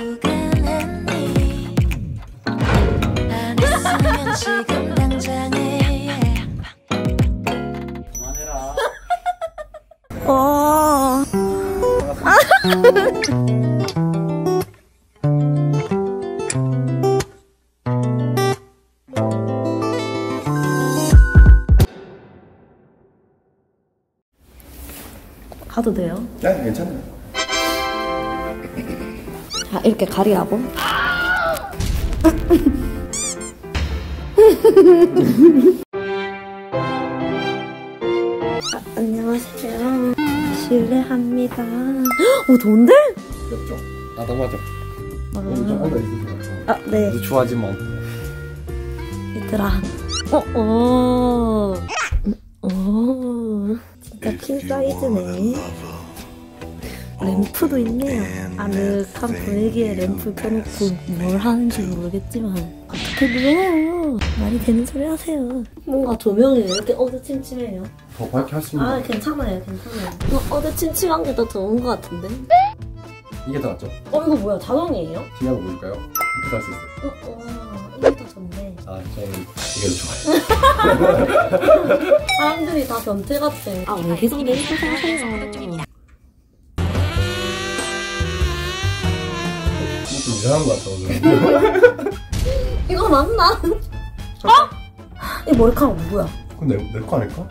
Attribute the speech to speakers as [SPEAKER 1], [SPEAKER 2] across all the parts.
[SPEAKER 1] 수강했니 안 했으면 지금 당장에
[SPEAKER 2] 그만해라.
[SPEAKER 3] 어. 가도 돼요?
[SPEAKER 4] 네, 괜찮아요.
[SPEAKER 3] 아, 이렇게 가리라고? 아, 안녕하세요. 실례합니다. 오, 좋은데?
[SPEAKER 4] 옆쪽. 아담하죠. 여기 좀 앉아 있으세요.
[SPEAKER 3] 아, 네.
[SPEAKER 4] 좋아하지만.
[SPEAKER 3] 얘들아. 어, 어. 어. 진짜 큰 사이즈네. 램프도 있네요. 아늑한 분위기에 램프 켜놓고 뭘 하는지 모르겠지만 어떻게 눌러요? 말이 되는 소리 하세요. 뭔가 조명이 왜 이렇게 어두침침해요?
[SPEAKER 4] 더 밝게 할수 있는
[SPEAKER 3] 아
[SPEAKER 4] 거.
[SPEAKER 3] 괜찮아요, 괜찮아요. 어, 어두침침한 게 더 좋은 것 같은데?
[SPEAKER 4] 이게 더 낫죠?
[SPEAKER 3] 어 이거 뭐야? 자동이에요?
[SPEAKER 4] 뒤에 한번 볼까요? 이렇게 할수 있어요.
[SPEAKER 3] 어, 어 이게 더 좋네.
[SPEAKER 4] 아, 저는 이게 더 좋아요.
[SPEAKER 3] 사람들이 다 변태 같아. 아왜 계속 내리고 하세요?
[SPEAKER 4] 이상한 것 같아, 오늘.
[SPEAKER 3] 이거 맞나? 어? 이 머리카락 뭐야?
[SPEAKER 4] 그건 내, 내거 아닐까?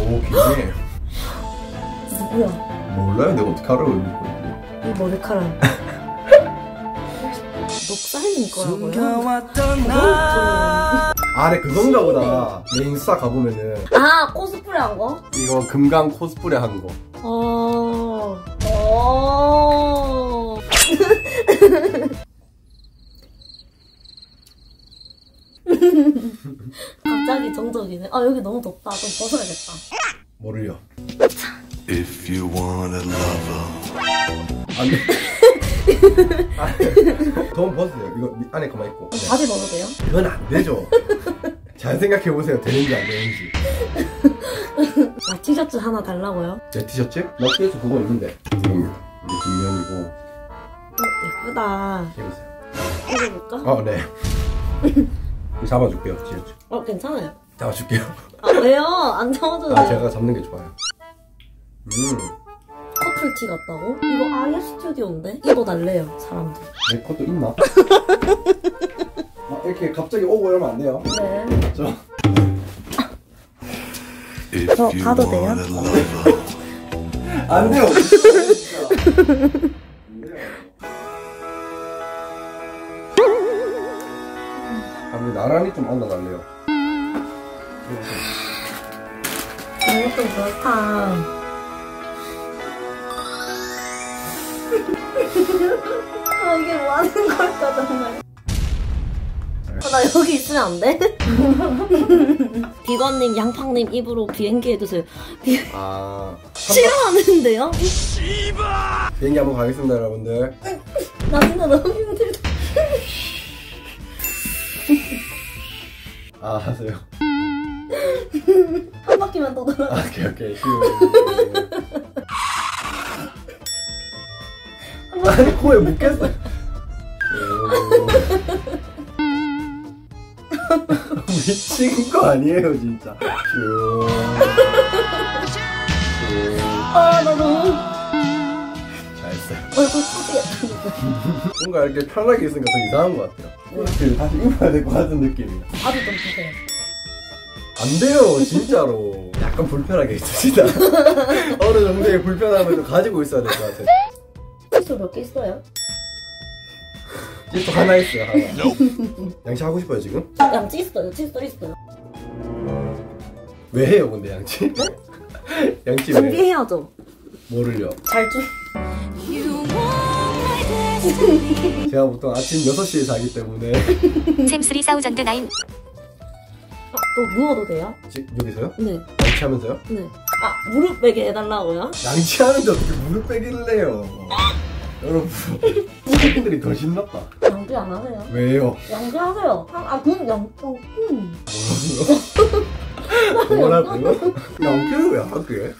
[SPEAKER 4] 오, 기네.
[SPEAKER 3] 누구야?
[SPEAKER 4] 몰라요? 내가 어떻게 알아요? 이거.
[SPEAKER 3] 이 머리카락. 녹살님 거라고요?
[SPEAKER 4] 아, 네, 그건가 보다. 내 인스타 가보면은,
[SPEAKER 3] 아 코스프레 한 거?
[SPEAKER 4] 이거 금강 코스프레 한 거.
[SPEAKER 3] 어. 어. 갑자기 정적이네. 아 여기 너무 덥다. 좀 벗어야겠다.
[SPEAKER 4] 뭐를요?
[SPEAKER 5] If you want a lover.
[SPEAKER 4] 안 돼. 아, 돈 벗으세요. 이거 밑- 안에 가만 있고. 네.
[SPEAKER 3] 바지 벗어도 돼요?
[SPEAKER 4] 그건 안 되죠. 잘 생각해 보세요. 되는지 안 되는지.
[SPEAKER 3] 아 티셔츠 하나 달라고요?
[SPEAKER 4] 내 티셔츠? 나 티셔츠 그거 있는데. 이게 뒷면이고.
[SPEAKER 3] 어 예쁘다.
[SPEAKER 4] 해보세요.
[SPEAKER 3] 입어볼까?
[SPEAKER 4] 어, 네. 이거 잡아줄게요, 티셔츠.
[SPEAKER 3] 어 괜찮아요.
[SPEAKER 4] 잡아줄게요.
[SPEAKER 3] 아 왜요? 안 잡아도
[SPEAKER 4] 아. 제가 잡는 게 좋아요. 음,
[SPEAKER 3] 커플티 같다고? 이거 아예 스튜디오인데? 입어달래요 사람들.
[SPEAKER 4] 내 것도 있나? 아, 이렇게 갑자기 오고 이러면 안 돼요.
[SPEAKER 3] 네.
[SPEAKER 4] 저,
[SPEAKER 3] 가도 돼요?
[SPEAKER 4] 안 돼요. 아, 근데 나란히 좀 앉아달래요.
[SPEAKER 3] 이거 좀 그렇다. 아 이게 뭐 하는 걸까 정말. 아, 나 여기 있으면 안 돼? 비건님, 양팡님 입으로 비행기 해주세요. 비...
[SPEAKER 4] 아,
[SPEAKER 3] 싫어하는데요?
[SPEAKER 4] 비행기 한번 가겠습니다, 여러분들.
[SPEAKER 3] 나 진짜 너무 힘들다.
[SPEAKER 4] 아, 하세요.
[SPEAKER 3] 한 바퀴만 더 돌아.
[SPEAKER 4] 아, 오케이, 오케이. 아니, 코에 묻겠어. 미친 거 아니에요, 진짜. 슈. 슈.
[SPEAKER 3] 아, 나 너무
[SPEAKER 4] 잘했어요.
[SPEAKER 3] 터지겠다.
[SPEAKER 4] 뭔가 이렇게 편하게 있으니까 더 이상한 것 같아요. 이렇게 다시 입어야 될 것 같은 느낌이야.
[SPEAKER 3] 아주 좀 주세요.
[SPEAKER 4] 안 돼요, 진짜로. 약간 불편하게 있으시다. 어느 정도의 불편함을 좀 가지고 있어야 될 것 같아요.
[SPEAKER 3] 칫솔 몇 개 있어요?
[SPEAKER 4] 또 하나 있어요, 하나. 양치 하고 싶어요, 지금?
[SPEAKER 3] 양치 있어요. 칫솔 있어요.
[SPEAKER 4] 왜 해요, 근데 양치? 양치 왜?
[SPEAKER 3] 준비해야죠.
[SPEAKER 4] 뭐를요?
[SPEAKER 3] 잘 주.
[SPEAKER 4] 제가 보통 아침 6시에 자기 때문에.
[SPEAKER 6] 챔스리 사우전드 나인
[SPEAKER 3] 아, 또 누워도 돼요?
[SPEAKER 4] 지- 여기서요?
[SPEAKER 3] 네.
[SPEAKER 4] 양치하면서요?
[SPEAKER 3] 네. 아, 무릎 베게 해달라고요?
[SPEAKER 4] 양치하는데 어떻게 무릎 빼기를 해요? 여러분, 새끼들이 더 신났다.
[SPEAKER 3] 양치 안 하세요?
[SPEAKER 4] 왜요?
[SPEAKER 3] 양치 하세요. 아, 아, 그럼 양, 어, 음.
[SPEAKER 4] 뭐라고요? 뭐라고요? 양치를 왜 하게?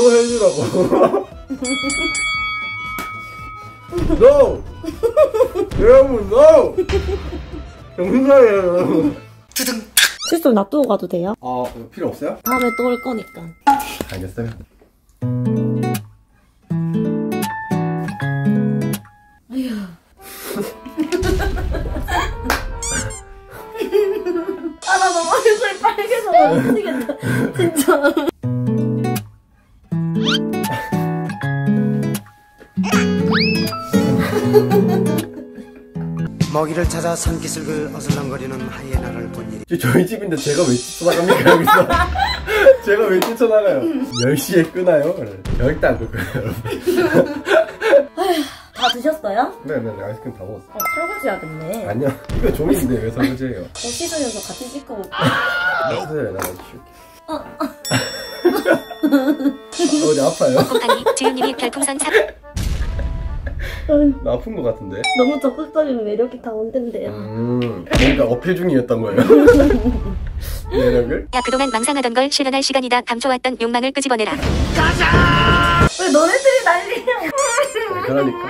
[SPEAKER 4] 서로 해주라고. no! 여러분, no! 정상이에요, 여러분.
[SPEAKER 3] 칫솔 놔두고 가도 돼요?
[SPEAKER 4] 아, 필요 없어요?
[SPEAKER 3] 다음에 또 올 거니까.
[SPEAKER 4] 알겠어요.
[SPEAKER 2] 먹이를 찾아 산기슭을 어슬렁거리는 하이에나를 본 일이
[SPEAKER 4] 저희 집인데 제가 왜 뛰쳐나갑니까, 여기서? 제가 왜 뛰쳐나가요? 10시에 끄나요? 절대 안끌 거예요, 여러분.
[SPEAKER 3] 다 드셨어요?
[SPEAKER 4] 네네네, 아이스크림 다 먹었어요.
[SPEAKER 3] 어, 설거지 해야겠네.
[SPEAKER 4] 아니요, 이거 종이인데 왜 설거지해요?
[SPEAKER 3] 어, 씻으면서 같이 씻고 올게.
[SPEAKER 4] 주세요, 나가 치울게. 어디 아파요?
[SPEAKER 6] 곰팡이 주윤님이 별풍선 4
[SPEAKER 4] 나 아픈 거 같은데?
[SPEAKER 3] 너무 적극적인 매력이 가운데인데요.
[SPEAKER 4] 음, 뭔가 어필 중이었던 거예요. 매력을?
[SPEAKER 6] 야 그동안 망상하던 걸 실현할 시간이다 감춰왔던 욕망을 끄집어내라
[SPEAKER 3] 왜 너네들이 난리야?
[SPEAKER 4] 네, 그러니까.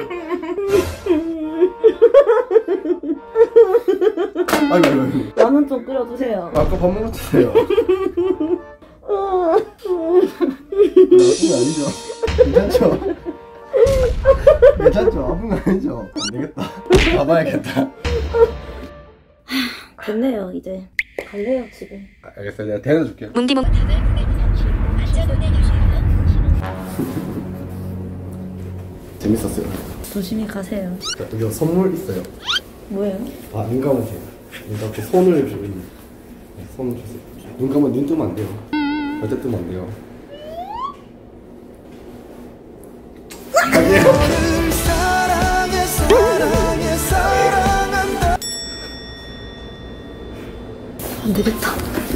[SPEAKER 4] 아이고, 아이고, 아이고.
[SPEAKER 3] 라면 좀 끓여주세요.
[SPEAKER 4] 아까 밥 먹었잖아요. 아픈 거 아니죠? 괜찮죠? 괜찮죠? 아픈 거 아니죠? 안 되겠다. 가봐야겠다.
[SPEAKER 3] 됐네요, 이제. 갈래요, 집에.
[SPEAKER 4] 알겠어요. 내가 데려 줄게요.
[SPEAKER 6] 뭉디뭉
[SPEAKER 4] 재밌었어요.
[SPEAKER 3] 조심히 가세요.
[SPEAKER 4] 자, 여기 선물 있어요.
[SPEAKER 3] 뭐예요?
[SPEAKER 4] 아, 눈 감으세요. 눈 감고 손을 주고 있는. 네, 손을 주세요. 눈 감으면 눈 뜨면 안 돼요. 뜨면 안 돼요. 아니에요.
[SPEAKER 3] 안 되겠다.